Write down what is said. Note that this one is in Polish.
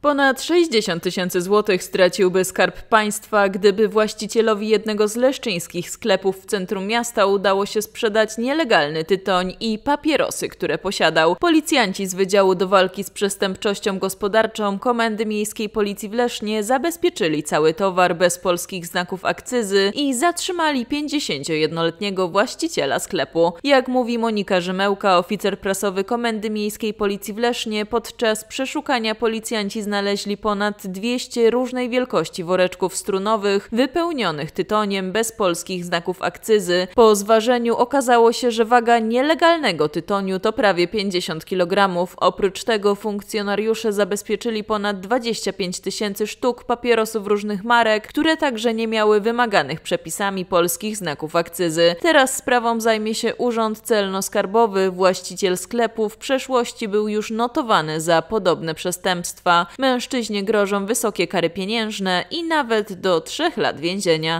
Ponad 60 tysięcy złotych straciłby skarb państwa, gdyby właścicielowi jednego z leszczyńskich sklepów w centrum miasta udało się sprzedać nielegalny tytoń i papierosy, które posiadał. Policjanci z Wydziału do Walki z Przestępczością Gospodarczą Komendy Miejskiej Policji w Lesznie zabezpieczyli cały towar bez polskich znaków akcyzy i zatrzymali 51-letniego właściciela sklepu. Jak mówi Monika Rzymełka, oficer prasowy Komendy Miejskiej Policji w Lesznie, podczas przeszukania policjanci znaleźli ponad 200 różnej wielkości woreczków strunowych wypełnionych tytoniem bez polskich znaków akcyzy. Po zważeniu okazało się, że waga nielegalnego tytoniu to prawie 50 kg. Oprócz tego funkcjonariusze zabezpieczyli ponad 25 tysięcy sztuk papierosów różnych marek, które także nie miały wymaganych przepisami polskich znaków akcyzy. Teraz sprawą zajmie się Urząd Celno-Skarbowy. Właściciel sklepu w przeszłości był już notowany za podobne przestępstwa. Mężczyźnie grożą wysokie kary pieniężne i nawet do trzech lat więzienia.